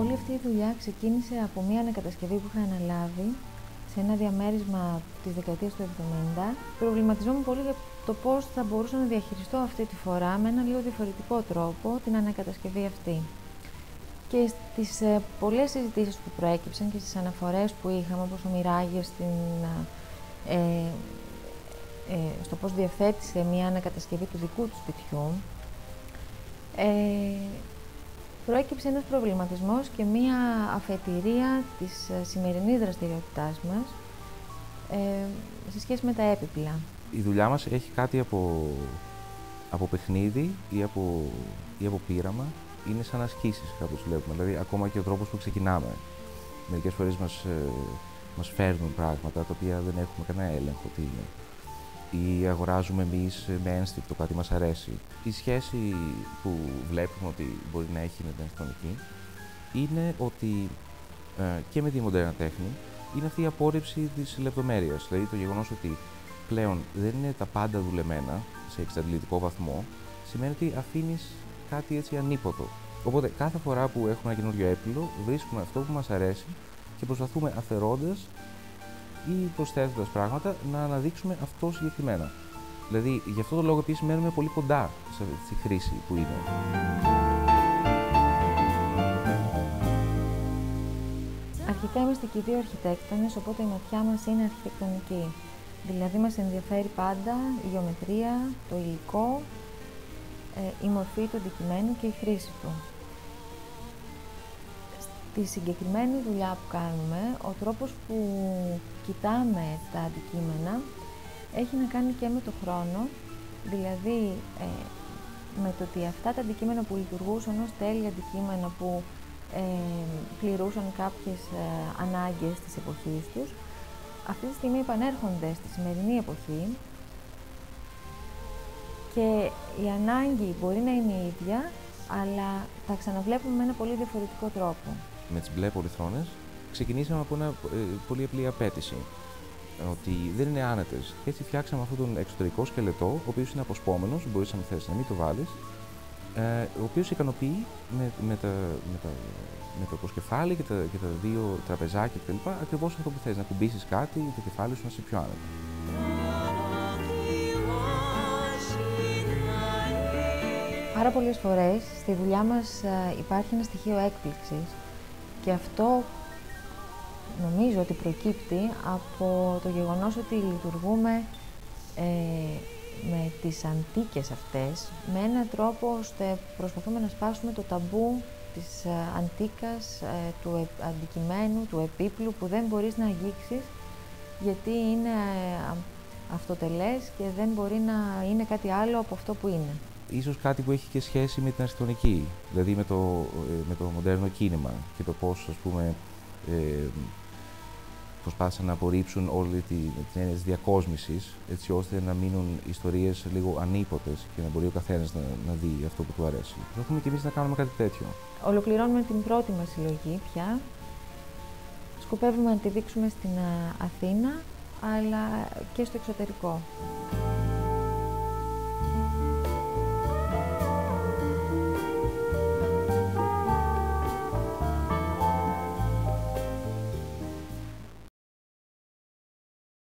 Αυτή η δουλειά ξεκίνησε από μια ανακατασκευή που είχα αναλάβει σε ένα διαμέρισμα της δεκαετίας του 70. Προβληματιζόμουν πολύ για το πώς θα μπορούσα να διαχειριστώ αυτή τη φορά με έναν λίγο διαφορετικό τρόπο την ανακατασκευή αυτή. Και στις ε, πολλές συζητήσεις που προέκυψαν και στις αναφορές που είχαμε, όπως ο Μιράγιος στην, ε, ε, στο πώς διευθέτησε μια ανακατασκευή του δικού του σπιτιού, ε, προέκυψε ένας προβληματισμός και μία αφετηρία της ε, σημερινής δραστηριότητάς μας ε, σε σχέση με τα έπιπλα. Η δουλειά μας έχει κάτι από, από παιχνίδι ή από, ή από πείραμα. Είναι σαν ασκήσεις κάπως βλέπουμε. Δηλαδή ακόμα και ο τρόπος που ξεκινάμε. Μερικές φορές μας, ε, μας φέρνουν πράγματα τα οποία δεν έχουμε κανένα έλεγχο τι είναι ή αγοράζουμε εμείς με ένστικτο κάτι μας αρέσει. Η σχέση που βλέπουμε ότι μπορεί να έχει με την αρχιτεκτονική είναι ότι ε, και με τη μοντέρνα τέχνη είναι αυτή η απόρριψη της λεπτομέρειας. Δηλαδή το γεγονός ότι πλέον δεν είναι τα πάντα δουλεμένα σε εξαντλητικό βαθμό, σημαίνει ότι αφήνεις κάτι έτσι ανίποτο. Οπότε κάθε φορά που έχουμε ένα καινούριο έπιλο, βρίσκουμε αυτό που μας αρέσει και προσπαθούμε αφαιρώντας ή προσθέτοντας πράγματα να αναδείξουμε αυτό συγκεκριμένα. Δηλαδή, γι' αυτό το λόγο επίσης μένουμε πολύ κοντά στη χρήση που είναι. Αρχικά είμαστε και οι δύο αρχιτέκτονες, οπότε η ματιά μας είναι αρχιτεκτονική. Δηλαδή μας ενδιαφέρει πάντα η γεωμετρία, το υλικό, ε, η μορφή του αντικειμένου και η χρήση του. Στη συγκεκριμένη δουλειά που κάνουμε, ο τρόπος που κοιτάμε τα αντικείμενα έχει να κάνει και με το χρόνο, δηλαδή ε, με το ότι αυτά τα αντικείμενα που λειτουργούσαν ως τέλεια αντικείμενα που ε, πληρούσαν κάποιες ε, ανάγκες της εποχής τους, αυτή τη στιγμή επανέρχονται στη σημερινή εποχή. Και η ανάγκη μπορεί να είναι η ίδια, αλλά τα ξαναβλέπουμε με ένα πολύ διαφορετικό τρόπο με τις μπλε πολυθρόνες, ξεκινήσαμε από ένα ε, πολύ απλή απέτηση. Ότι δεν είναι άνετες. Και έτσι φτιάξαμε αυτόν τον εξωτερικό σκελετό, ο οποίος είναι αποσπόμενος, μπορείς αν θες να μην το βάλεις, ε, ο οποίος ικανοποιεί με, με, τα, με, τα, με το προσκεφάλι και τα, και τα δύο τραπεζάκια κτλ. Ακριβώς αυτό που θες, να κουμπίσεις κάτι, το κεφάλι σου να είσαι πιο άνετο. Πάρα πολλές φορές στη δουλειά μας ε, υπάρχει ένα στοιχείο έκπληξης και αυτό νομίζω ότι προκύπτει από το γεγονός ότι λειτουργούμε ε, με τις αντίκες αυτές με έναν τρόπο ώστε προσπαθούμε να σπάσουμε το ταμπού της ε, αντίκας, ε, του αντικειμένου, του επίπλου που δεν μπορείς να αγγίξεις γιατί είναι ε, αυτοτελές και δεν μπορεί να είναι κάτι άλλο από αυτό που είναι ίσως κάτι που έχει και σχέση με την αρχιτεκτονική, δηλαδή με το, ε, με το μοντέρνο κίνημα και το πώς, ας πούμε, ε, προσπάθησαν να απορρίψουν όλη τη, την έννοια της διακόσμησης, έτσι ώστε να μείνουν ιστορίες λίγο ανίποτες και να μπορεί ο καθένας να, να δει αυτό που του αρέσει. Προσπαθούμε και εμείς να κάνουμε κάτι τέτοιο. Ολοκληρώνουμε την πρώτη μας συλλογή πια. Σκοπεύουμε να τη δείξουμε στην Αθήνα, αλλά και στο εξωτερικό.